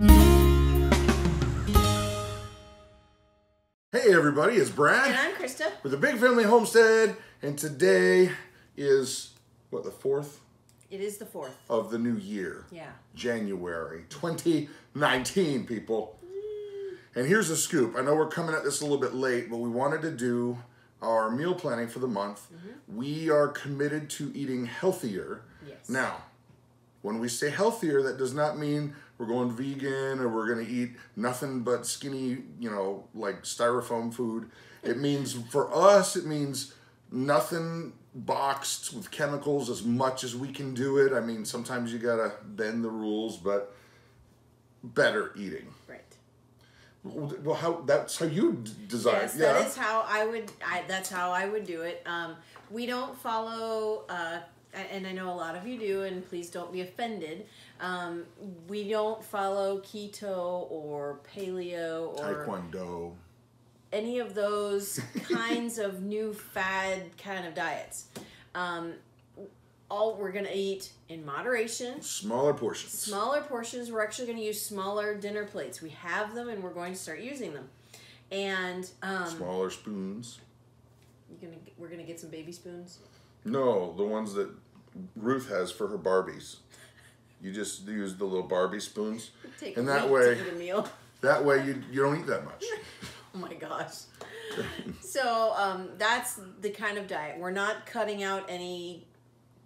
Hey everybody, it's Brad. And I'm Christa. With the Big Family Homestead, and today is what the fourth It is the fourth. of the new year. Yeah. January 2019, people. And here's the scoop. I know we're coming at this a little bit late, but we wanted to do our meal planning for the month. Mm-hmm. We are committed to eating healthier. Yes. Now, when we say healthier, that does not mean we're going vegan or we're going to eat nothing but skinny, you know, like styrofoam food. It means, for us, it means nothing boxed with chemicals as much as we can do it. I mean, sometimes you got to bend the rules, but better eating. Right. Well, how that's how you design. Yes, yeah. that is how I would. I, that's how I would do it. Um, we don't follow, uh, and I know a lot of you do, and please don't be offended. Um, we don't follow keto or paleo or Taekwondo. any of those kinds of new fad kind of diets. Um, all we're gonna eat in moderation. Smaller portions. smaller portions we're actually going to use smaller dinner plates we have them and we're going to start using them and um Smaller spoons. gonna we're gonna get some baby spoons No, the ones that Ruth has for her Barbies. You just use the little Barbie spoons. take And that way- to eat a meal That way you, you don't eat that much. oh my gosh so um that's the kind of diet we're not cutting out any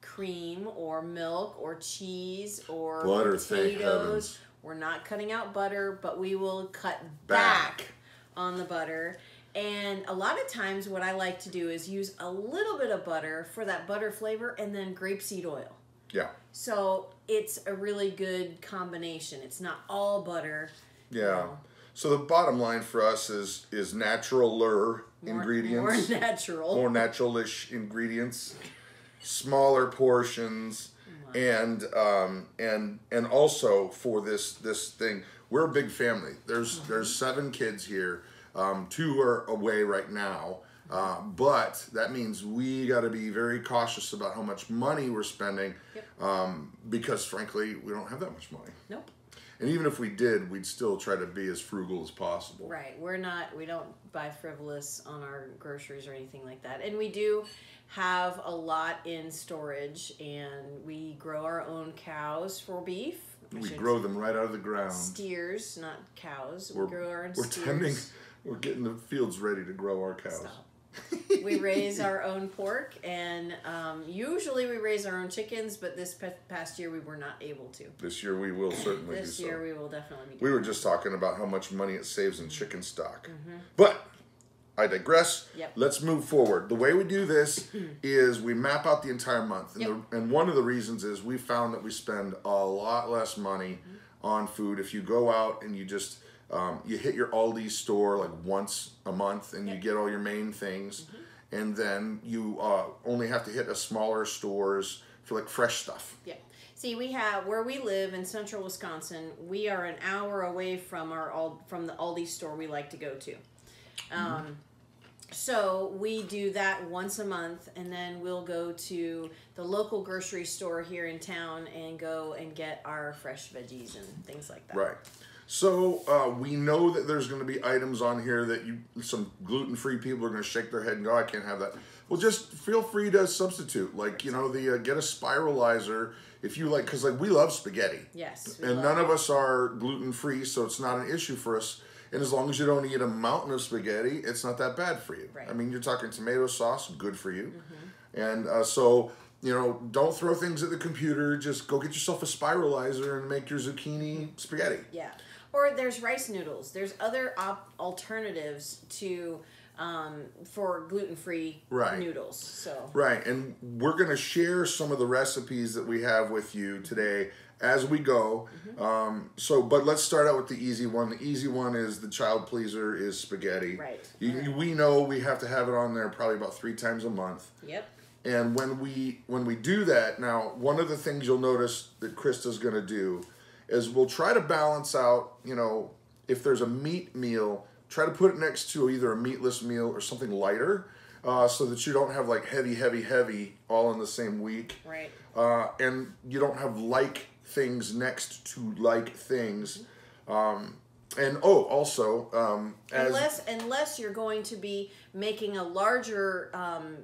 cream or milk or cheese or Butter, potatoes we're not cutting out butter but we will cut Back. back on the butter. And a lot of times, what I like to do is use a little bit of butter for that butter flavor and then grapeseed oil. Yeah. So it's a really good combination. It's not all butter. Yeah. No. So the bottom line for us is is naturaler More, ingredients. More natural. more natural-ish ingredients, smaller portions, and um, and and also for this this thing, we're a big family. There's there's seven kids here. Um, two are away right now, uh, but that means we got to be very cautious about how much money we're spending, Yep. um, because frankly, we don't have that much money. Nope. And even if we did, we'd still try to be as frugal as possible. Right. We're not, we don't buy frivolous on our groceries or anything like that. And we do have a lot in storage and we grow our own cows for beef. We grow them right out of the ground. Steers, not cows. We're, we grow our own we're steers. tending, we're getting the fields ready to grow our cows. Stop. we raise our own pork, and um, usually we raise our own chickens. But this pa- past year we were not able to. This year we will certainly This year so. we will definitely be. We were just talking about how much money it saves in chicken stock. Mm-hmm. But I digress. Yep. Let's move forward. The way we do this is we map out the entire month. And, Yep. the, and one of the reasons is we found that we spend a lot less money Mm-hmm. on food if you go out and you just um, you hit your Aldi store like once a month and you Yep. Mm-hmm. get all your main things. And then you uh, only have to hit a smaller stores for like fresh stuff. Yeah. See, we have where we live in central Wisconsin. We are an hour away from our Al- from the Aldi store we like to go to. Um, so we do that once a month, and then we'll go to the local grocery store here in town and go and get our fresh veggies and things like that. Right. So uh, we know that there's going to be items on here that you some gluten free people are going to shake their head and go, I can't have that. Well, just feel free to substitute. Like you know, the uh, get a spiralizer if you like, because like we love spaghetti, Yes. and none it. of us are gluten free, so it's not an issue for us. And as long as you don't eat a mountain of spaghetti, it's not that bad for you. Right. I mean, you're talking tomato sauce, good for you. And uh, so, you know, don't throw things at the computer. Just go get yourself a spiralizer and make your zucchini spaghetti. Yeah. Or there's rice noodles. There's other op- alternatives to um, for gluten free Right. noodles. So Right, and we're going to share some of the recipes that we have with you today as we go. Mm-hmm. Um, so, but let's start out with the easy one. The easy one is the child pleaser is spaghetti. Right. You, you- we know we have to have it on there probably about three times a month. yep. And when we when we do that, now one of the things you'll notice that Christa's going to do is we'll try to balance out. You know, if there's a meat meal, try to put it next to either a meatless meal or something lighter, uh, so that you don't have like heavy, heavy, heavy all in the same week, Right. uh, and you don't have like things next to like things. Um, and oh, also, um, as unless unless you're going to be making a larger um,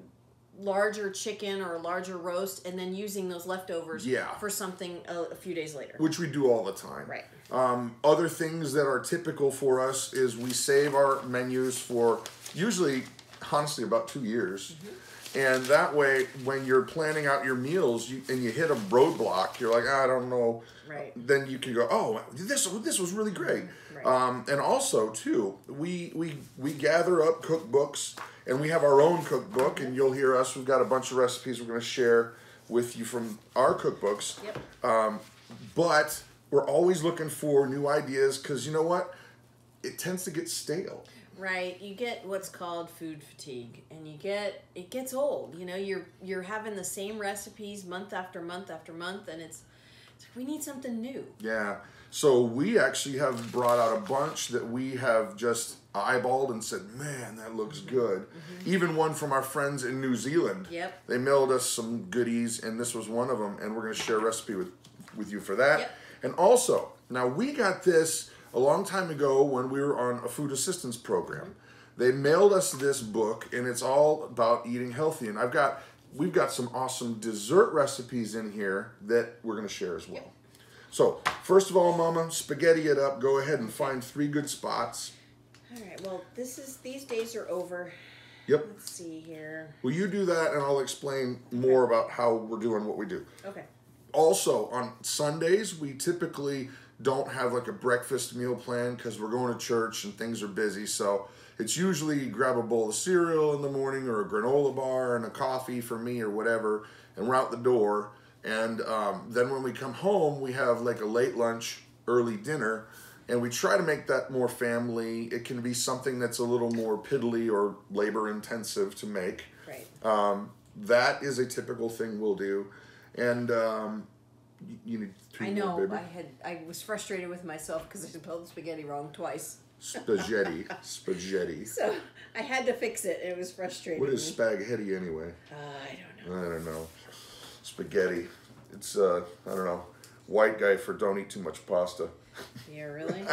larger chicken or a larger roast and then using those leftovers Yeah. for something a, a few days later. which we do all the time. Right. Um, other things that are typical for us is we save our menus for usually, honestly, about two years. Mm-hmm. And that way, when you're planning out your meals you, and you hit a roadblock, you're like, "Ah, I don't know. Right. Then you can go, oh, this this was really great. Right. Um, and also, too, we we we gather up cookbooks, and we have our own cookbook. And you'll hear us. We've got a bunch of recipes we're going to share with you from our cookbooks Yep. Um, but we're always looking for new ideas because you know what it tends to get stale Right, you get what's called food fatigue, and you get it gets old. You know, you're you're having the same recipes month after month after month, and it's, it's like we need something new. yeah so we actually have brought out a bunch that we have just eyeballed and said man that looks mm-hmm. good mm-hmm. even one from our friends in new zealand Yep. they mailed us some goodies and this was one of them and we're going to share a recipe with with you for that Yep. and also now we got this a long time ago when we were on a food assistance program. They mailed us this book and it's all about eating healthy. And i've got we've got some awesome dessert recipes in here that we're going to share as well. So first of all mama spaghetti it up. Go ahead and find three good spots. All right, well, this is these days are over. yep. Let's see here. will you do that and i'll explain more about how we're doing what we do. Okay. also on Sundays we typically don't have like a breakfast meal plan because we're going to church and things are busy. So it's usually grab a bowl of cereal in the morning or a granola bar and a coffee for me or whatever, and we're out the door. And um, then when we come home, we have like a late lunch, early dinner, and we try to make that more family. It can be something that's a little more piddly or labor intensive to make. Right. Um, that is a typical thing we'll do, and um, you need two I more, know. baby. I had I was frustrated with myself because I spelled spaghetti wrong twice. Spaghetti, spaghetti. So I had to fix it. It was frustrating. What is spaghetti anyway? Uh, I don't know. I don't know. Spaghetti. It's uh, I don't know. White guy for don't eat too much pasta. Yeah, really.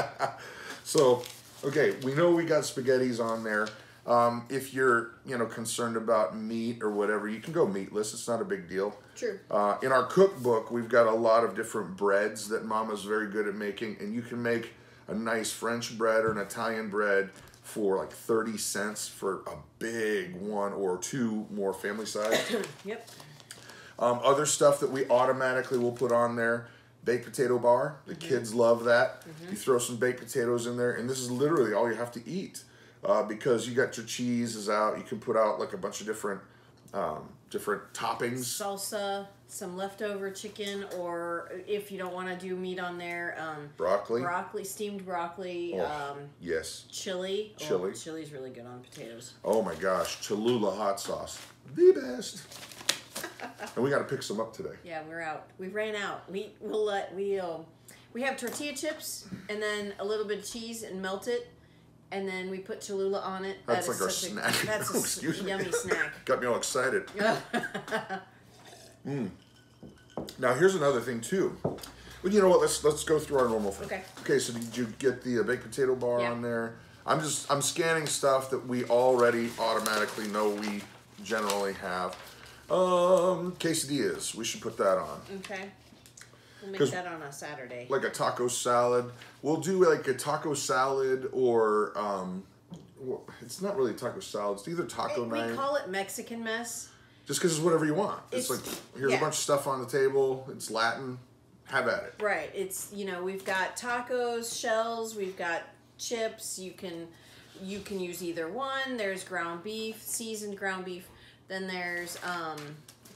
So, okay, we know we got spaghettis on there. Um, if you're, you know, concerned about meat or whatever, you can go meatless. It's not a big deal. True. Uh, in our cookbook, we've got a lot of different breads that Mama's very good at making, and you can make a nice French bread or an Italian bread for like 30 cents for a big one or two more family size. Yep. Um, other stuff that we automatically will put on there baked potato bar. The kids love that. You throw some baked potatoes in there, and this is literally all you have to eat uh, because you got your cheeses out. You can put out like a bunch of different um, different toppings. Salsa, some leftover chicken, or if you don't want to do meat on there, um, Broccoli. broccoli, steamed broccoli, Oh. um, Yes. chili. Oh, Chili. chili's really good on potatoes. Oh my gosh, Cholula hot sauce, the best. and we got to pick some up today. Yeah, we're out. We ran out. We will let we uh, we have tortilla chips and then a little bit of cheese and melt it, and then we put Cholula on it. That's That like our snack. A, that's a Excuse me. yummy snack. Got me all excited. Now here's another thing too. Well, you know what? Let's let's go through our normal thing. Okay. Okay. So did you get the uh, baked potato bar Yeah. on there? I'm just I'm scanning stuff that we already automatically know we generally have. Um, quesadillas. We should put that on. Okay. We'll make that on a Saturday. Like a taco salad. We'll do like a taco salad or um, it's not really taco salad. It's either taco we night. We call it Mexican mess. just because it's whatever you want. It's, It's- like here's yeah. a bunch of stuff on the table. It's Latin. Have at it. Right. It's you know we've got tacos, shells, we've got chips. You can you can use either one. There's ground beef, seasoned ground beef. Then there's um,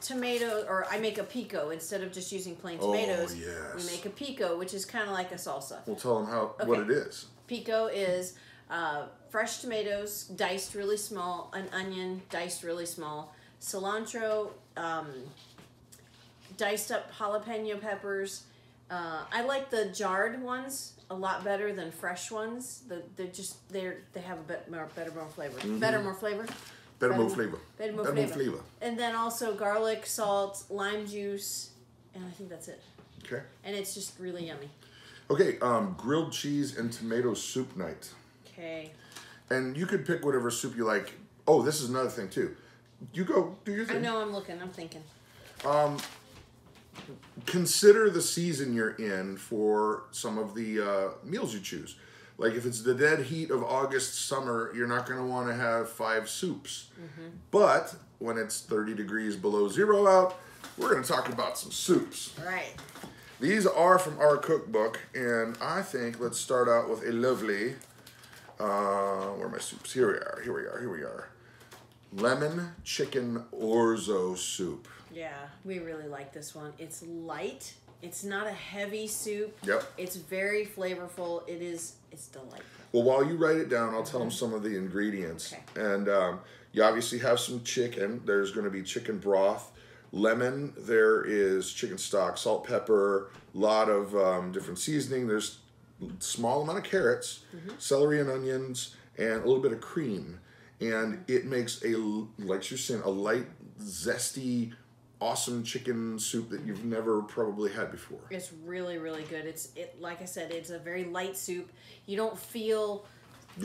tomato, or I make a pico instead of just using plain tomatoes. Oh, tomatoes. yes. We make a pico, which is kind of like a salsa. We'll tell them how what it is. Pico is uh, fresh tomatoes diced really small, an onion diced really small, cilantro, um, diced up jalapeno peppers. Uh, I like the jarred ones a lot better than fresh ones. The they're just they're they have a bit more better more flavor. Better more flavor. Better more flavor. Better more Better more flavor. flavor. And then also garlic, salt, lime juice, and I think that's it. Okay. And it's just really yummy. Okay, um, grilled cheese and tomato soup night. Okay. And you could pick whatever soup you like. Oh, this is another thing too. You go do your thing. I know I'm looking. I'm thinking. Um, consider the season you're in for some of the uh, meals you choose. Like if it's the dead heat of August summer, you're not going to want to have five soups. But when it's 30 degrees below zero out, we're going to talk about some soups. Right. These are from our cookbook, and I think let's start out with a lovely. Uh, where are my soups? Here we are. Here we are. Here we are. Lemon chicken orzo soup. Yeah, we really like this one. It's light. It's not a heavy soup. Yep. It's very flavorful. It is. It's delightful. Well, while you write it down, I'll tell them some of the ingredients. Okay. And um, you obviously have some chicken. There's going to be chicken broth, lemon. There is chicken stock, salt, pepper, a lot of um, different seasoning. There's small amount of carrots, celery and onions, and a little bit of cream. And it makes a, like you're saying, a light, zesty, awesome chicken soup that you've never probably had before. It's really, really good. It's it. Like I said, it's a very light soup. You don't feel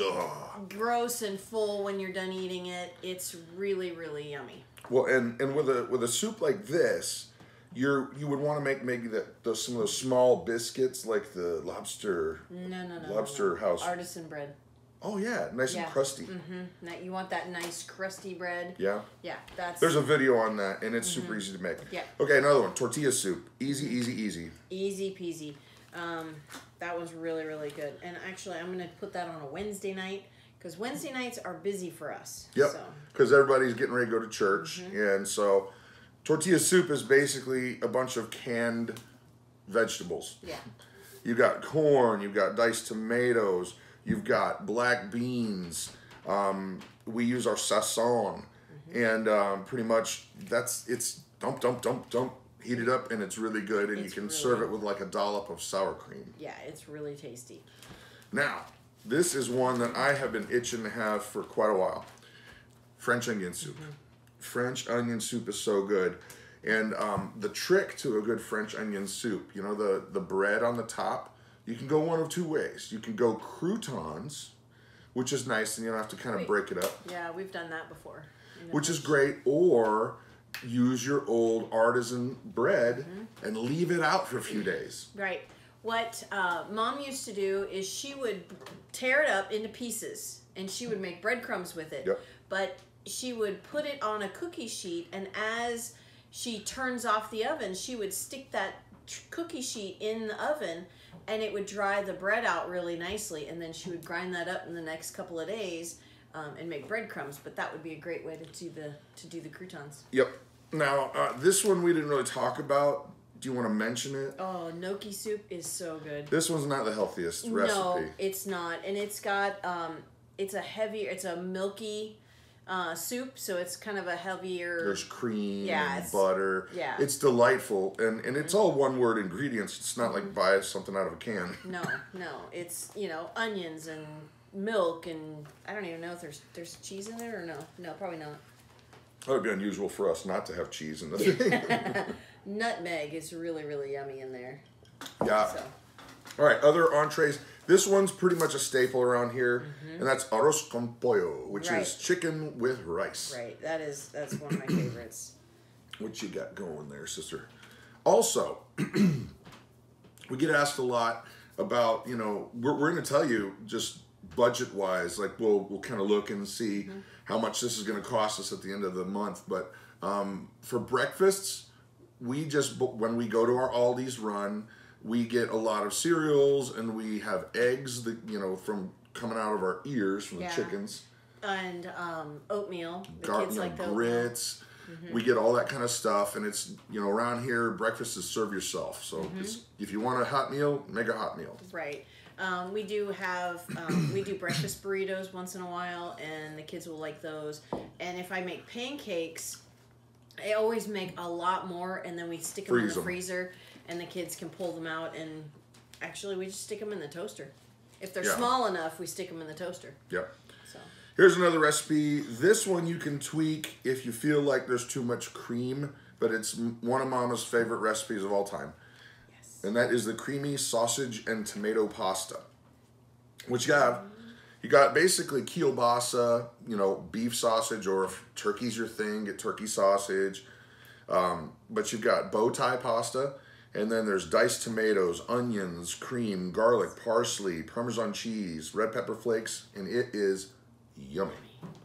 Ugh. gross and full when you're done eating it. It's really, really yummy. Well, and and with a with a soup like this, you're you would want to make maybe that those some of those small biscuits like the lobster. No, no, no. no, Lobster no. house. Artisan bread. Oh yeah, nice Yeah. and crusty. Mm-hmm. You want that nice crusty bread. Yeah. Yeah, that's There's a video on that, and it's super easy to make. Mm-hmm. Yeah. Okay, another one. Tortilla soup. Easy, easy, easy. easy peasy. Um, that was really, really good. And actually, I'm gonna put that on a Wednesday night because Wednesday nights are busy for us. Yep. So Because everybody's getting ready to go to church, Mm-hmm. and so tortilla soup is basically a bunch of canned vegetables. yeah, You've got corn, you've got diced tomatoes, you've got black beans. Um, we use our sazón, and um, pretty much that's it's dump, dump, dump, dump, heat it up, and it's really good. And It's you can really- serve it with like a dollop of sour cream. yeah, it's really tasty. Now, this is one that I have been itching to have for quite a while. French onion soup. French onion soup is so good. And um, the trick to a good French onion soup, you know, the, the bread on the top, you can go one of two ways. You can go croutons, which is nice, and you don't have to kind of break it up, Yeah, we've done that before. You know, which is great. Or use your old artisan bread and leave it out for a few days. Right. What uh, mom used to do is she would tear it up into pieces and she would make breadcrumbs with it. Yep. But she would put it on a cookie sheet, and as she turns off the oven, she would stick that tr- cookie sheet in the oven and it would dry the bread out really nicely. And then she would grind that up in the next couple of days. Um, and make breadcrumbs, but that would be a great way to do the to do the croutons. Yep. Now, uh, this one we didn't really talk about. Do you want to mention it? Oh, gnocchi soup is so good. This one's not the healthiest recipe. No, it's not, and it's got um, it's a heavier, it's a milky uh, soup, so it's kind of a heavier. There's cream Yeah, and butter. yeah. It's delightful, and, and it's all one word ingredients. It's not like buy something out of a can. no, no, it's you know onions and milk and I don't even know if there's there's cheese in there or no, no, probably not. That would be unusual for us not to have cheese in the thing. Nutmeg is really really yummy in there. yeah. So All right, other entrees. This one's pretty much a staple around here, and that's arroz con pollo, which Mm-hmm. Right. is chicken with rice. right, that is that's one of my favorites. What you got going there, sister? Also, we get asked a lot about, you know, we're, we're going to tell you just budget wise, like we'll, we'll kind of look and see how much this is going to cost us at the end of the month. But um, for breakfasts, we just, when we go to our Aldi's run, we get a lot of cereals and we have eggs that, you know, from coming out of our ears from Yeah. the chickens And um, oatmeal. The gar- kids you know, like grits. We get all that kind of stuff, and it's you know around here breakfast is serve yourself. So Mm-hmm. it's, if you want a hot meal, make a hot meal. Right. Um, we do have um, we do breakfast burritos once in a while, and the kids will like those. And if I make pancakes, I always make a lot more, and then we stick them in the freezer, and the kids can pull them out. And actually, we just stick them in the toaster. If they're Yeah. small enough, we stick them in the toaster. Yep. So Here's another recipe. This one you can tweak if you feel like there's too much cream, but it's one of Mama's favorite recipes of all time. yes, and that is the creamy sausage and tomato pasta. Which you have, you got basically kielbasa, you know, beef sausage, or if turkey's your thing, get turkey sausage. Um, but you've got bow tie pasta, and then there's diced tomatoes, onions, cream, garlic, parsley, parmesan cheese, red pepper flakes, and it is yummy.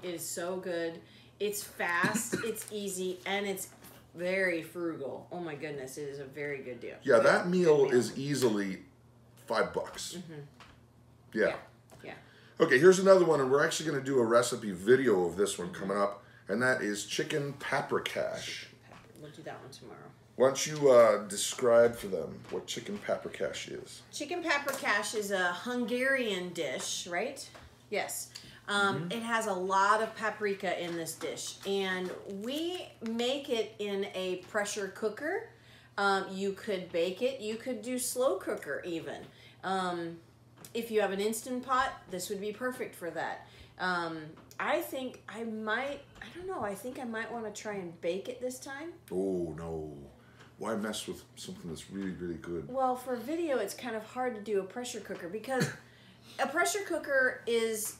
It is so good. It's fast, it's easy, and it's very frugal. Oh my goodness, it is a very good deal. Yeah, that meal meal. is easily five bucks. Mm-hmm. Yeah. Yeah. Yeah. Okay, here's another one, and we're actually going to do a recipe video of this one coming up, and that is chicken paprikash. We'll do that one tomorrow. Why don't you uh, describe for them what chicken paprikash is? Chicken paprikash is a Hungarian dish, right? Yes. Um, It has a lot of paprika in this dish, and we make it in a pressure cooker. Um, you could bake it. You could do slow cooker even. Um, if you have an instant pot, this would be perfect for that. Um, I think I might. I don't know. I think I might want to try and bake it this time. Oh, no. Why mess with something that's really, really good? Well, for video, it's kind of hard to do a pressure cooker because a pressure cooker is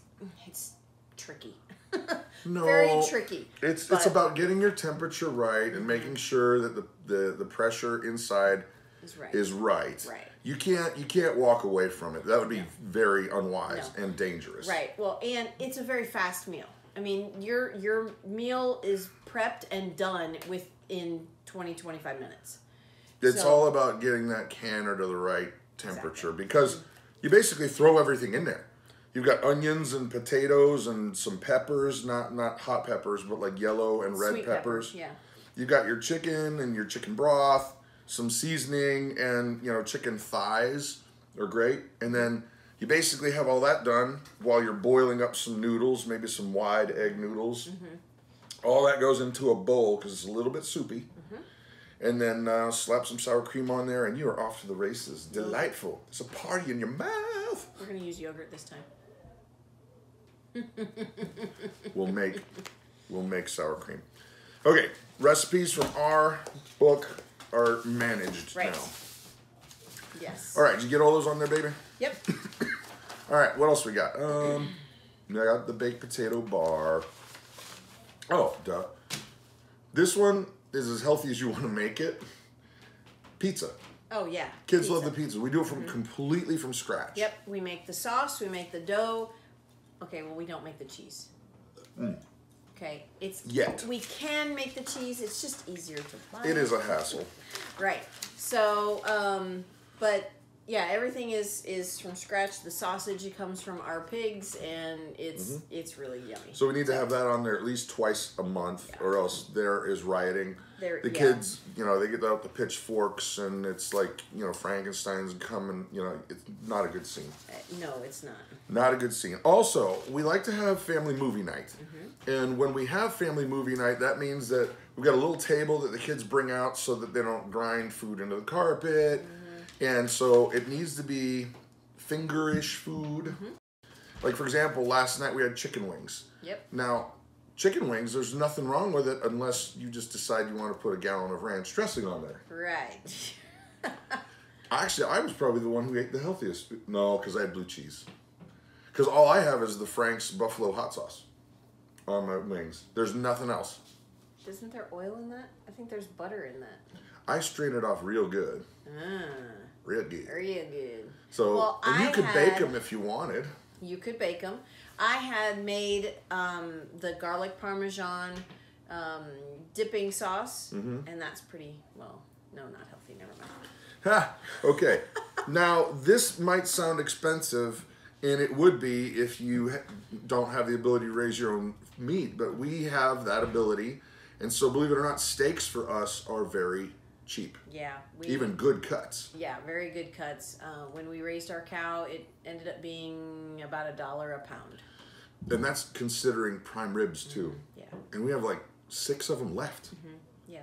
it's tricky. No. Very tricky. It's it's about getting your temperature right and making mm-hmm. sure that the, the, the pressure inside Is right. is right. Right. You can't you can't walk away from it. That would be very unwise No. and dangerous. Right. Well, and it's a very fast meal. I mean, your your meal is prepped and done within 20 25 minutes. It's So- all about getting that canner to the right temperature because you basically throw everything in there. You've got onions and potatoes and some peppers, not not hot peppers, but like yellow and red Sweet peppers. Yeah. You've got your chicken and your chicken broth, some seasoning, and you know chicken thighs are great. And then you basically have all that done while you're boiling up some noodles, maybe some wide egg noodles. Mm-hmm. All that goes into a bowl because it's a little bit soupy. Mm-hmm. And then uh, slap some sour cream on there, and you are off to the races. Delightful. It's a party in your mouth. We're going to use yogurt this time. We'll make we'll make sour cream. Okay, recipes from our book are managed Right. now. Yes. All right, did you get all those on there, baby? Yep. All right, what else we got? Um, I got the baked potato bar. Oh, duh. This one is as healthy as you want to make it. Pizza. Oh yeah. Kids love the pizza. We do it from completely from scratch. Yep, we make the sauce, we make the dough. Okay, well we don't make the cheese. Okay, it's Mm. Yet. we can make the cheese. It's just easier to buy. It is a hassle. right. So, um, but yeah, everything is is from scratch. The sausage comes from our pigs, and it's Mm-hmm. it's really yummy. So we need to have that on there at least twice a month, or else there is rioting. There- the yeah. kids, you know, they get out the pitchforks, and it's like, you know, Frankenstein's coming. You know, it's not a good scene. Uh, no, it's not. Not a good scene. Also, we like to have family movie night. And when we have family movie night, that means that we've got a little table that the kids bring out so that they don't grind food into the carpet. And so it needs to be fingerish food. Like, for example, last night we had chicken wings. Yep. Now, chicken wings, there's nothing wrong with it unless you just decide you want to put a gallon of ranch dressing on there. Right. Actually, I was probably the one who ate the healthiest. No, because I had blue cheese. Because all I have is the Frank's Buffalo hot sauce on my wings. There's nothing else. Isn't there oil in that? I think there's butter in that. I strain it off real good, Ah, real good. real good. So, Well, and you I could bake them if you wanted. You could bake them. I had made um, the garlic parmesan um, dipping sauce, Mm-hmm. and that's pretty well. No, not healthy. Never mind. Ha! Okay. now, this might sound expensive, and it would be if you don't have the ability to raise your own meat, but we have that ability. And so, believe it or not, steaks for us are very cheap, Yeah, we even good cuts. yeah, very good cuts. Uh, when we raised our cow, it ended up being about a dollar a pound. And that's considering prime ribs too. Yeah, And we have like six of them left. yeah.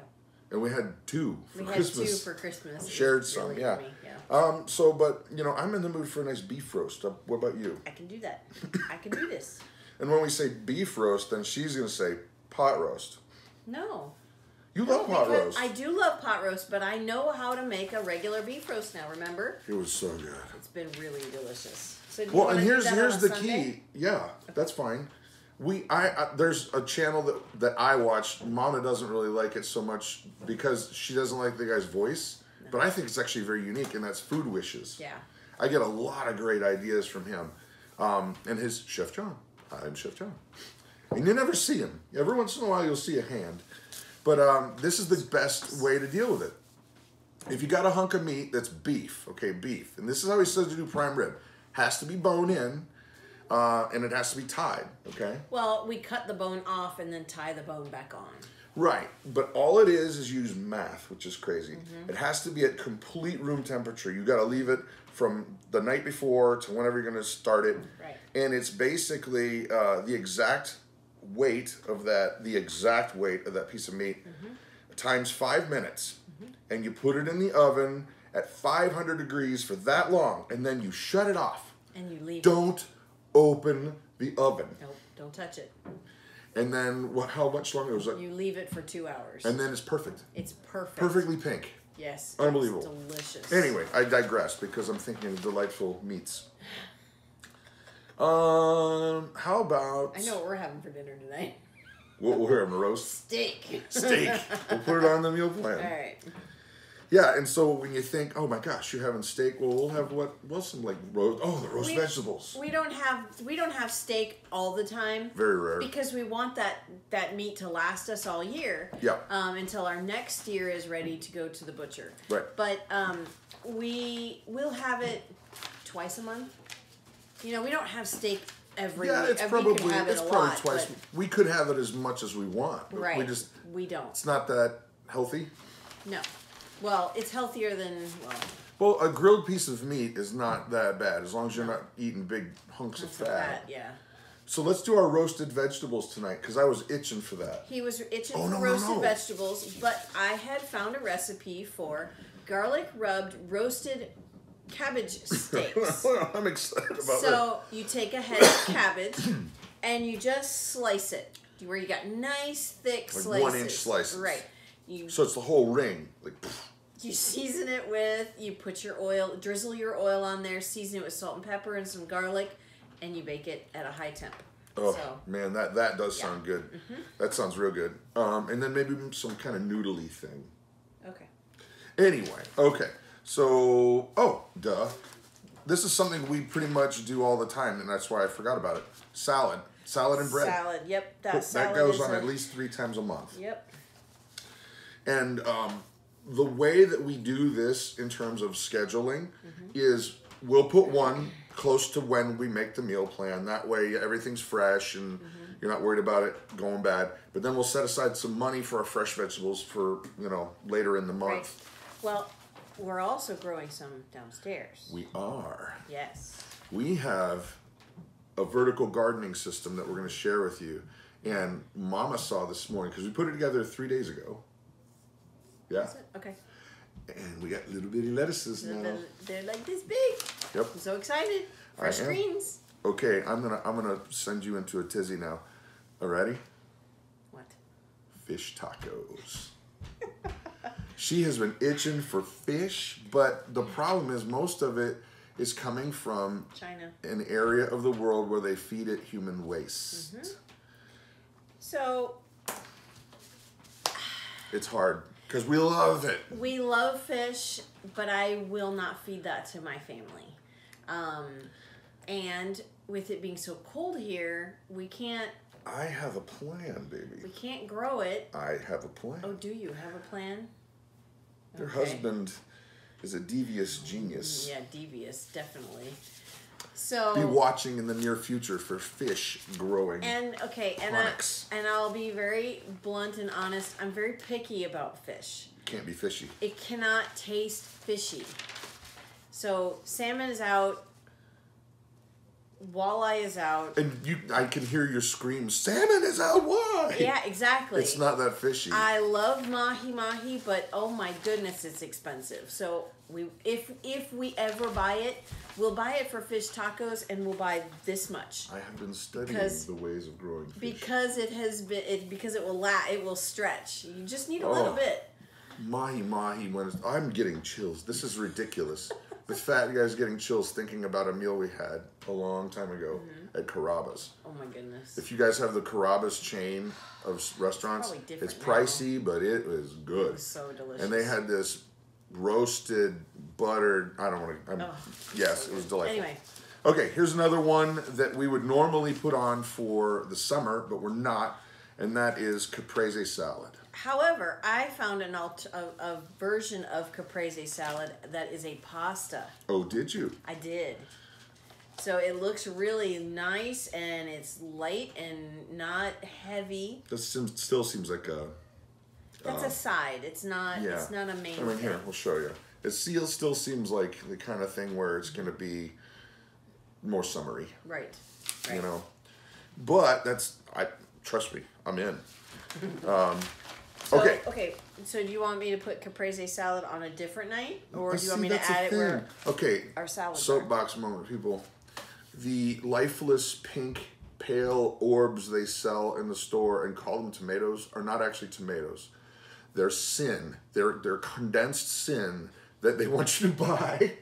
And we had two for Christmas. We had Christmas. two for Christmas. Shared some, really yeah. yeah. um, so, but you know, I'm in the mood for a nice beef roast. Uh, What about you? I can do that. I can do this. And when we say beef roast, then she's gonna say pot roast. No. You love pot roast. I do love pot roast, but I know how to make a regular beef roast now. Remember, It was so good. it's been really delicious. So Well, and here's here's the Sunday? key. Yeah, that's fine. We I, I there's a channel that that I watch. Mama doesn't really like it so much because she doesn't like the guy's voice, but I think it's actually very unique, and that's Food Wishes. Yeah. I get a lot of great ideas from him, um, and his Chef John. I'm Chef John, and you never see him. Every once in a while, you'll see a hand, but um, this is the best way to deal with it. If you got a hunk of meat that's beef, okay, beef, and this is how he says to do prime rib, has to be bone in, uh, and it has to be tied, okay. Well, we cut the bone off and then tie the bone back on. Right, but all it is is use math, which is crazy. It has to be at complete room temperature. You got to leave it from the night before to whenever you're going to start it. Right. And it's basically uh, the exact weight of that, the exact weight of that piece of meat, mm-hmm. times five minutes, mm-hmm. and you put it in the oven at 500 degrees for that long, and then you shut it off. And you leave. Don't open the oven. Nope, don't touch it. And then what? How much longer was it? You leave it for two hours. And then it's perfect. it's perfect. Perfectly pink. Yes. Unbelievable. delicious. Anyway, I digress because I'm thinking of delightful meats. Um, how about I know what we're having for dinner tonight. We'll, we're having a roast Steak. steak. we'll put it on the meal plan. All right. Yeah, and so when you think, oh my gosh, you're having steak, well, we'll have what? Well, some like roast. Oh, the roast We- vegetables. We don't have we don't have steak all the time. Very rare. Because we want that that meat to last us all year. Yeah. Um, until our next steer is ready to go to the butcher. Right. But um, we will have it twice a month. You know, we don't have steak every yeah, it's Every- probably it it's probably lot, twice. We could have it as much as we want. But right. We just we don't. it's not that healthy. No. Well, it's healthier than well. Well, a grilled piece of meat is not that bad as long as you're not eating big hunks of for fat. yeah. So let's do our roasted vegetables tonight because I was itching for that. He was itching Oh, for no, no, roasted no. vegetables, but I had found a recipe for garlic rubbed roasted cabbage steaks. I'm excited about that. so you take a head of cabbage and you just slice it where you got nice thick Like slices. one-inch slices. Right. You So it's the whole ring. Like, you season it with you put your oil drizzle your oil on there, season it with salt and pepper and some garlic, and you bake it at a high temp. oh So man, that that does sound good. That sounds real good. Um, and then maybe some kind of noodly thing. okay. Anyway, okay. So, oh, duh. This is something we pretty much do all the time, and that's why I forgot about it. Salad, salad and bread. Salad. Yep. That that salad goes on a- at least three times a month. Yep. And um, the way that we do this in terms of scheduling is we'll put one close to when we make the meal plan. That way everything's fresh and you're not worried about it going bad. But then we'll set aside some money for our fresh vegetables for, you know, later in the month. Right. Well, we're also growing some downstairs. We are. Yes. We have a vertical gardening system that we're going to share with you. And Mama saw this morning because we put it together three days ago. Yeah. Okay. And we got little bitty lettuces They're, now. they're- they're like this big. Yep. I'm so excited. Fresh greens. Okay, I'm gonna I'm gonna send you into a tizzy now. Already? What? Fish tacos. She has been itching for fish, but the problem is most of it is coming from China. an area of the world where they feed it human waste. Mm-hmm. So It's hard because we love it. we love fish, but I will not feed that to my family. Um, and with it being so cold here, we can't I have a plan, baby. we can't grow it. I have a plan. Oh, do you have a plan? Your okay. husband is a devious genius. Yeah, devious, definitely. So Be watching in the near future for fish growing. And okay, and. I, and I'll be very blunt and honest. I'm very picky about fish. Can't be fishy. It cannot taste fishy. So salmon is out. Walleye is out. And you, I can hear your scream. Salmon is out. Why? Yeah, exactly. It's not that fishy. I love mahi mahi, but oh my goodness, it's expensive. So we, if if we ever buy it, we'll buy it for fish tacos, and we'll buy this much I have been studying Because- the ways of growing fish. because it has been it because it will la it will stretch. You just need a Oh. little bit. Mahi mahi. When it's, I'm getting chills. This is ridiculous. The fat guy's getting chills thinking about a meal we had a long time ago Mm-hmm. at Carrabba's. Oh my goodness. If you guys have the Carrabba's chain of restaurants, it's now. pricey, but it was good. was so delicious. And they had this roasted, buttered. I don't want to. Oh, yes, it was delightful. Anyway, Okay, here's another one that we would normally put on for the summer, but we're not, and that is caprese salad. However, I found an alt- a, a version of caprese salad that is a pasta. Oh, did you? I did. So it looks really nice and it's light and not heavy. This seems, still seems like a. That's a side. It's not. Uh, Yeah. It's not a main. I mean, here we'll show you. It still still seems like the kind of thing where it's going to be more summery, Right. Right. you know. But that's I trust me, I'm in. Um, So, okay. Okay. So do you want me to put caprese salad on a different night, or do you want see, me to add it thing. where Okay, our salads are? soapbox moment, people. The lifeless pink pale orbs they sell in the store and call them tomatoes are not actually tomatoes. They're sin. They're they're condensed sin that they want you to buy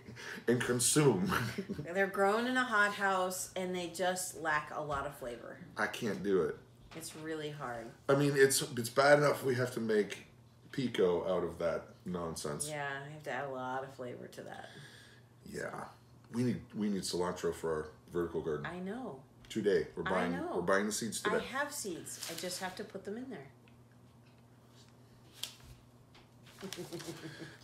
and consume. They're grown in a hothouse and they just lack a lot of flavor. I can't do it. It's really hard. I mean, it's it's bad enough we have to make pico out of that nonsense. Yeah, I have to add a lot of flavor to that. Yeah. We need we need cilantro for our vertical garden I know. today. We're I buying know. we're buying the seeds I have seeds. I just have to put them in there.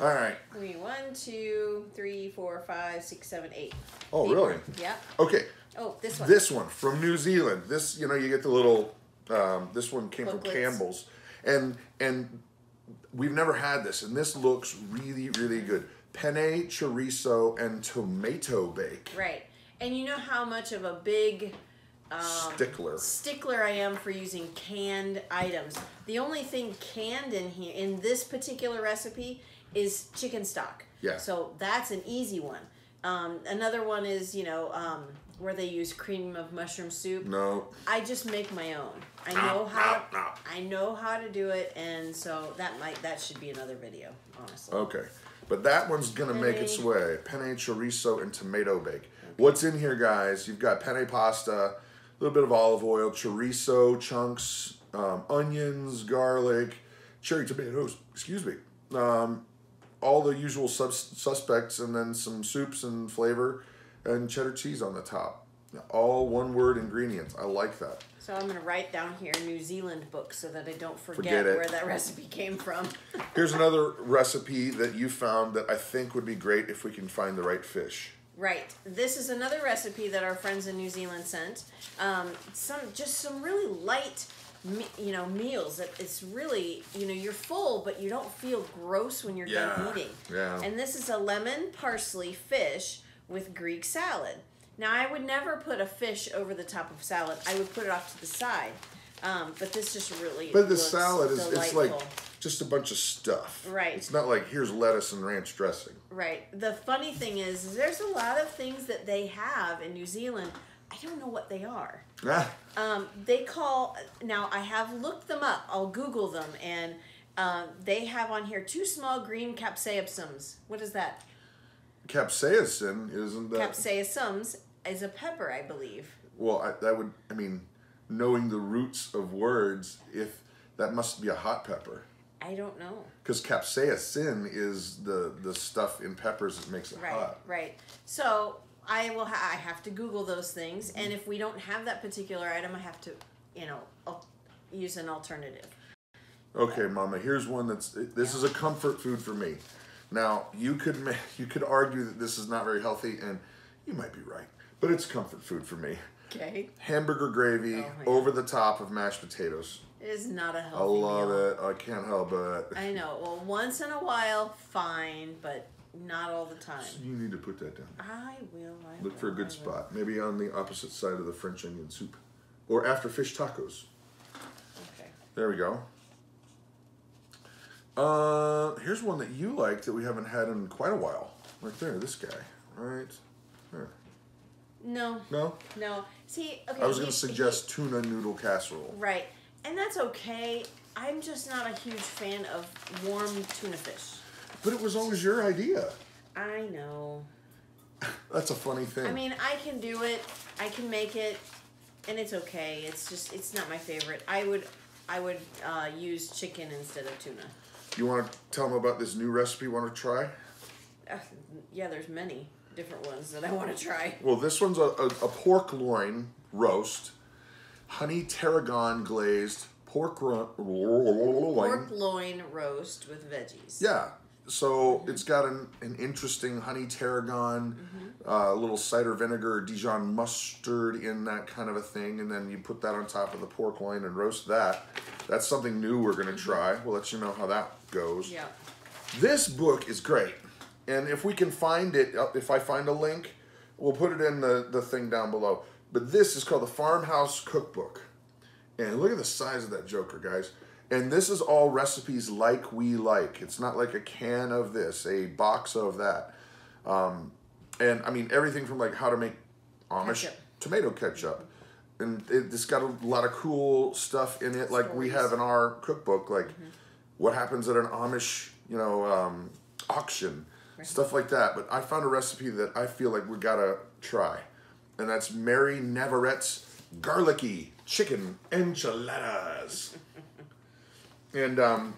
All right. I mean, one, two, three, four, five, six, seven, eight. Oh, Eight really? Yeah. Okay. Oh, this one. This one from New Zealand. This, you know, you get the little. Um, this one came Booklets. from Campbell's, and and we've never had this, and this looks really really good. Penne chorizo and tomato bake. Right. And you know how much of a big um, Stickler. stickler I am for using canned items. The only thing canned in here in this particular recipe is chicken stock. Yeah. So that's an easy one. Um, another one is you know um, where they use cream of mushroom soup. No. I just make my own. I know how. I know how to do it, and so that might that should be another video, honestly. Okay. But that one's gonna make its way. Penne chorizo and tomato bake. What's in here, guys? You've got penne pasta, a little bit of olive oil, chorizo chunks, um, onions, garlic, cherry tomatoes. Excuse me. Um, all the usual sus- suspects, and then some soups and flavor, and cheddar cheese on the top. All one word ingredients. I like that. So I'm gonna write down here New Zealand book so that I don't forget, Forget where that recipe came from. Here's another recipe that you found that I think would be great if we can find the right fish. right. This is another recipe that our friends in New Zealand sent. Um, some just some really light, you know, meals. That it's really you know you're full, but you don't feel gross when you're done Yeah, eating. yeah. And this is a lemon parsley fish with Greek salad. Now I would never put a fish over the top of salad. I would put it off to the side. Um, but this just really But the salad is it's like just a bunch of stuff. Right. It's not like here's lettuce and ranch dressing. Right. The funny thing is, is there's a lot of things that they have in New Zealand. I don't know what they are. Ah, Um, they call now. I have looked them up. I'll Google them, and um, they have on here two small green capsaicums. What is that? Capsaicin isn't that? Capsaicums is a pepper, I believe. well, I, that would. I mean, knowing the roots of words, if that must be a hot pepper, I don't know. because capsaicin is the the stuff in peppers that makes it Right. hot. Right. Right. So I will. Ha- I have to Google those things, and if we don't have that particular item, I have to, you know, al- use an alternative. Okay, Mama. Here's one that's. This is a comfort food for me. Now you could you could argue that this is not very healthy, and you might be right, but it's comfort food for me. Okay. Hamburger gravy Oh, over the top of mashed potatoes. It is not a healthy I love meal. it. I can't help it. I know. Well, once in a while, fine, but not all the time. You need to put that down. I will. I Look for a good I will. spot. Maybe on the opposite side of the French onion soup. Or after fish tacos. Okay. There we go. Uh, here's one that you like that we haven't had in quite a while. Right there, this guy. Right there. No, No? no. See, okay. I was going to suggest tuna noodle casserole. right, and that's okay. I'm just not a huge fan of warm tuna fish. But it was always your idea. I know. That's a funny thing. I mean, I can do it. I can make it, and it's okay. It's just it's not my favorite. I would I would uh, use chicken instead of tuna. You want to tell them about this new recipe you want to try? Uh, yeah, there's many different ones that I want to try. Well, this one's a, a, a pork loin roast, honey tarragon glazed pork loin. Pork loin roast with veggies. Yeah. So it's got an, an interesting honey tarragon, uh, little cider vinegar, Dijon mustard in that kind of a thing, and then you put that on top of the pork loin and roast that. That's something new we're gonna try. We'll let you know how that goes. Yeah. This book is great, and if we can find it, uh, if I find a link, we'll put it in the, the thing down below. But this is called the Farmhouse Cookbook, and look at the size of that joker, guys. And this is all recipes like we like. It's not like a can of this, a box of that, um, and I mean everything from like how to make Amish Ketchup. tomato ketchup. And it, it's got a lot of cool stuff in it, like we have in our cookbook, like what happens at an Amish, you know, um, auction, stuff like that. But I found a recipe that I feel like we gotta try, and that's Mary Navarette's garlicky chicken enchiladas. and um,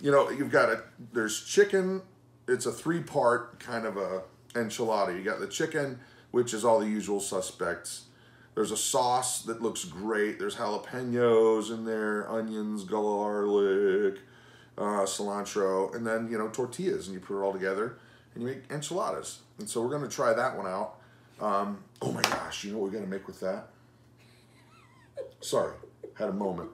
you know, you've got a there's chicken. It's a three part kind of a enchilada. You got the chicken, which is all the usual suspects. There's a sauce that looks great. There's jalapenos in there, onions, garlic, uh, cilantro, and then you know tortillas, and you put it all together, and you make enchiladas. And so we're gonna try that one out. Um, oh my gosh, you know what we're gonna make with that? Sorry, had a moment.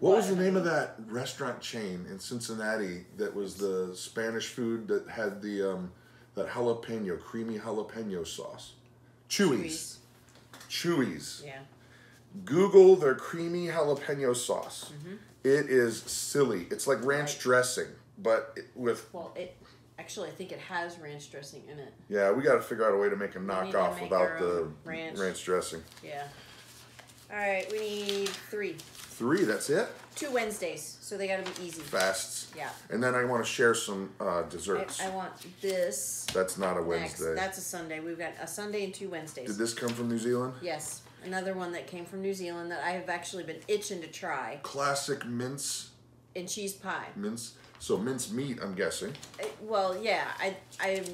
What was the name of that restaurant chain in Cincinnati that was the Spanish food that had the um, that jalapeno, creamy jalapeno sauce? Chuy's. Chuy's. Yeah. Google their creamy jalapeno sauce. Mm -hmm. It is silly. It's like ranch. Right. dressing, but it, with Well, it actually I think it has ranch dressing in it. yeah, we got to figure out a way to make a knockoff without the ranch. ranch dressing. Yeah. All right, we need three, Three. That's it. two Wednesdays, so they got to be easy. Fasts. Yeah. And then I want to share some uh, I, desserts. I want this That's not a next. Wednesday. That's a Sunday. We've got a Sunday and two Wednesdays. Did this come from New Zealand? yes, another one that came from New Zealand that I have actually been itching to try, Classic mince and cheese pie. mince. So mince meat, I'm guessing. Uh, Well, yeah, I I'm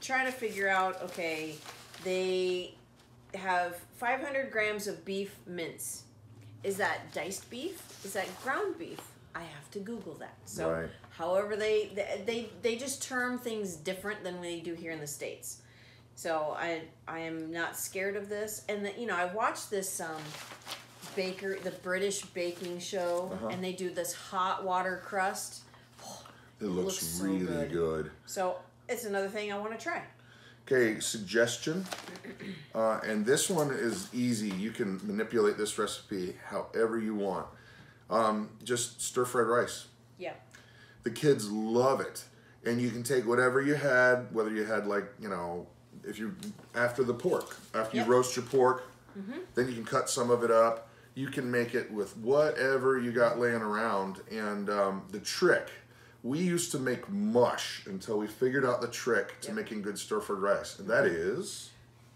trying to figure out. Okay, they have 500 grams of beef mince. Is that diced beef? Is that ground beef? I have to Google that. So, Right. however they, they they they just term things different than we do here in the states. So I I am not scared of this, and the, you know I watched this um, baker the British baking show, Uh-huh. and they do this hot water crust. It looks, looks so really good. good. So it's another thing I want to try. Okay, suggestion. Uh, and this one is easy. You can manipulate this recipe however you want. Um, just stir fried rice. Yeah. The kids love it. And you can take whatever you had, whether you had like, you know, if you, after the pork, after Yep. you roast your pork, then you can cut some of it up. You can make it with whatever you got laying around. And um, the trick, we used to make mush until we figured out the trick to Yep. making good stir fried rice. And that mm-hmm. is,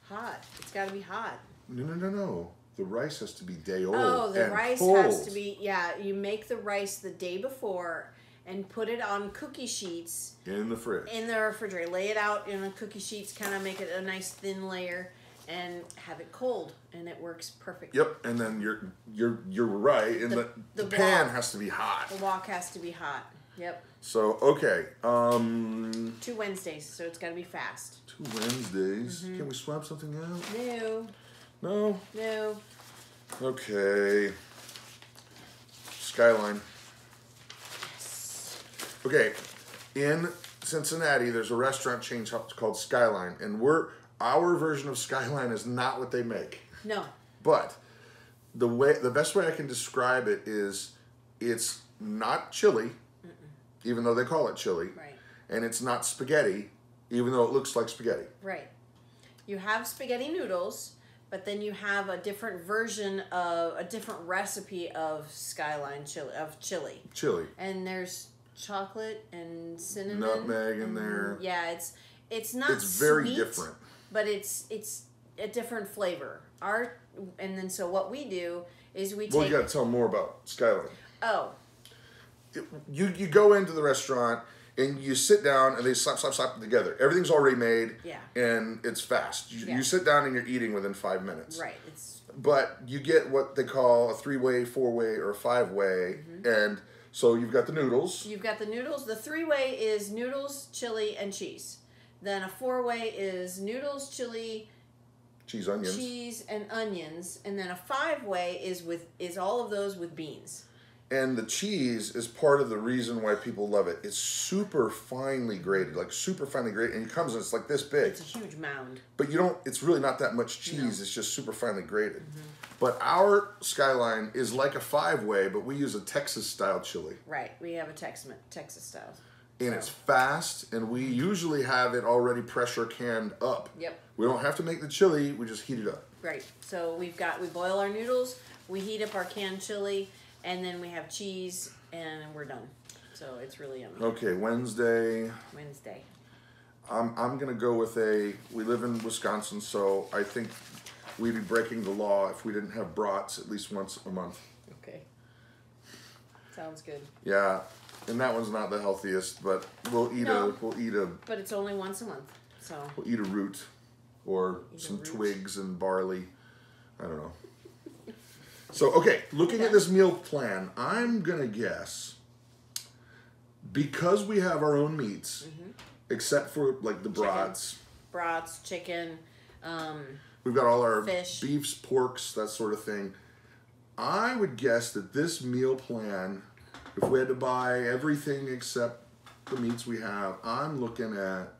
Hot. It's got to be hot. no, no, no, no. The rice has to be day oh, old. Oh, the rice cold. has to be yeah. You make the rice the day before and put it on cookie sheets in the fridge. in the refrigerator. Lay it out in the cookie sheets, kind of make it a nice thin layer, and have it cold, and it works perfect. Yep, and then you're you're you're right. And the, The- the, the pan wok. has to be hot. The wok has to be hot. Yep. So okay, um, Two Wednesdays, so it's got to be fast. two Wednesdays. Mm-hmm. Can we swap something out? No, No. no. Okay. Skyline. Okay, in Cincinnati, there's a restaurant chain called Skyline, and we're our version of Skyline is not what they make. No. But the way the best way I can describe it is it's not chili, even though they call it chili, Right. and it's not spaghetti, even though it looks like spaghetti. Right. You have spaghetti noodles, but then you have a different version of a different recipe of skyline chili of chili. Chili. And there's chocolate and cinnamon. Nutmeg in there. Mm-hmm. Yeah, it's it's not It's very different. But it's it's a different flavor. Our and then so what we do is we Well, take you got to tell more about Skyline. oh you you go into the restaurant and you sit down and they slap slap slap together. Everything's already made. Yeah. And it's fast. You, Yeah. you sit down and you're eating within five minutes. right it's But you get what they call a three way, four way, or a five way, Mm-hmm. and so you've got the noodles. You've got the noodles. The three way is noodles, chili, and cheese. Then a four way is noodles, chili, cheese onions. cheese, and onions. And then a five way is with is all of those with beans. And the cheese is part of the reason why people love it. It's super finely grated, like super finely grated, and it comes and it's like this big. It's a huge mound. But you don't. It's really not that much cheese. No. It's just super finely grated. Mm-hmm. But our skyline is like a five way, but we use a Texas style chili, Right. We have a Tex Texas style. and it's fast. And we usually have it already pressure canned up. Yep. We don't have to make the chili. We just heat it up. Right. So we've got we boil our noodles, we heat up our canned chili, and then we have cheese, and we're done. So it's really yummy. Okay, Wednesday. Wednesday. I'm I'm gonna go with a. We live in Wisconsin, so I think we'd be breaking the law if we didn't have brats at least once a month. Okay. Sounds good. Yeah, and that one's not the healthiest, but we'll eat No. a we'll eat a But it's only once a month. So we'll eat a root or Eat a some root. twigs and barley. I don't know. So okay, looking at this meal plan, I'm gonna guess because we have our own meats, Mm-hmm. except for like the brats. brats, chicken, um, We've got all our Fish. beefs, porks, that sort of thing. I would guess that this meal plan, if we had to buy everything except the meats we have, I'm looking at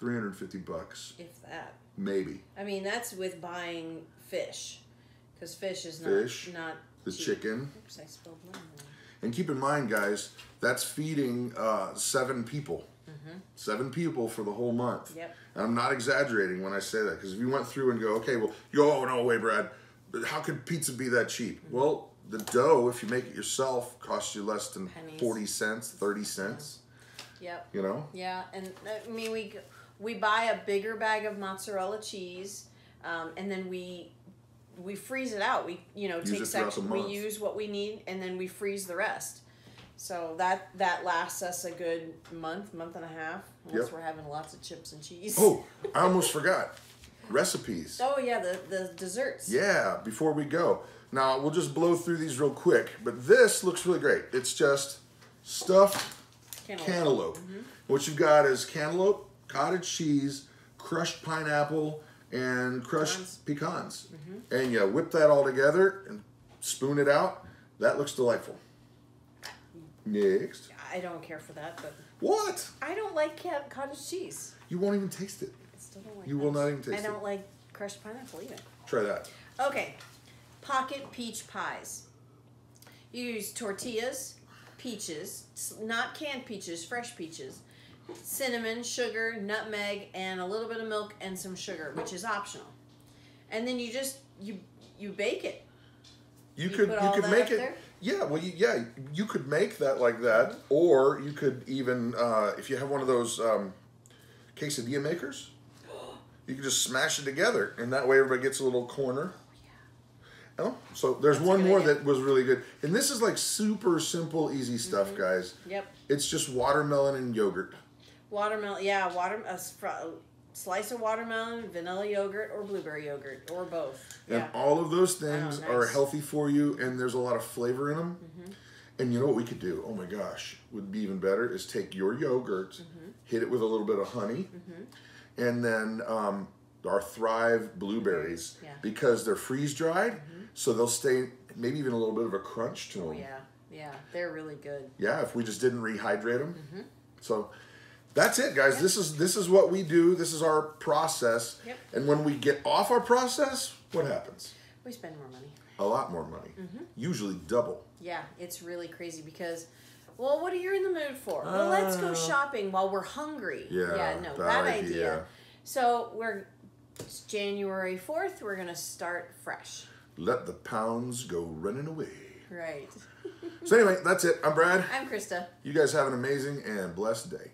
350 bucks, if that. maybe. I mean, that's with buying fish, because fish is not Fish, not The cheap. chicken. Oops, I spilled lemon. And keep in mind, guys, that's feeding uh, seven people. Mm-hmm. Seven people for the whole month. Yep. And I'm not exaggerating when I say that because if you went through and go, okay, well, you go, oh, no way, Brad. How could pizza be that cheap? Mm-hmm. Well, the dough, if you make it yourself, costs you less than Pennies. 40 cents, 30 cents. Yep. You know? Yeah, and uh, I mean we we buy a bigger bag of mozzarella cheese, um, and then we we freeze it out. We you know Use take section. We use what we need, and then we freeze the rest. So that that lasts us a good month, month and a half, unless Yep. we're having lots of chips and cheese. Oh, I almost forgot. Recipes. Oh yeah, the the desserts. Yeah, before we go. Now, we'll just blow through these real quick, but this looks really great. It's just stuffed Cantaloupe. cantaloupe. Mm-hmm. What you've got is cantaloupe, cottage cheese, crushed pineapple, and crushed pecans. Mm-hmm. And you whip that all together and spoon it out. That looks delightful. Next. I don't care for that, but What? I don't like cottage cheese. You won't even taste it. I still don't like. You will not even taste it. I don't like crushed pineapple either. Try that. Okay, pocket peach pies. You use tortillas, peaches, not canned peaches, fresh peaches, cinnamon, sugar, nutmeg, and a little bit of milk and some sugar, which is optional. And then you just you you bake it. You, You could you could make it. there? Mm-hmm. Yeah, well, you, yeah, you could make that like that, or you could even uh, if you have one of those um, quesadilla makers, you can just smash it together, and that way everybody gets a little corner. Oh, so there's That's one more idea. that was really good, and this is like super simple, easy stuff, Mm-hmm. guys. Yep. It's just watermelon and yogurt. Watermelon, yeah, water a slice of watermelon, vanilla yogurt, or blueberry yogurt, or both. And Yeah. all of those things Oh, are healthy for you, and there's a lot of flavor in them. Mm-hmm. And you know what we could do? Oh my gosh, would be even better is take your yogurt, Mm-hmm. hit it with a little bit of honey, and then um, our Thrive blueberries Yeah. Mm-hmm. because they're freeze dried, so they'll stay maybe even a little bit of a crunch to them. Oh yeah, yeah, they're really good. Yeah, if we just didn't rehydrate them. Mm-hmm. So that's it, guys. This is this is what we do. This is our process. Yep. And when we get off our process, what happens? We spend more money. A lot more money. Mm-hmm. Usually double. Yeah, it's really crazy because, well, what are you in the mood for? well, let's go Uh, shopping while we're hungry. Yeah, Yeah, no, bad bad, idea. idea. So we're it's January fourth. We're gonna start fresh. Let the pounds go running away. Right. So anyway, that's it. I'm Brad. I'm Christa. You guys have an amazing and blessed day.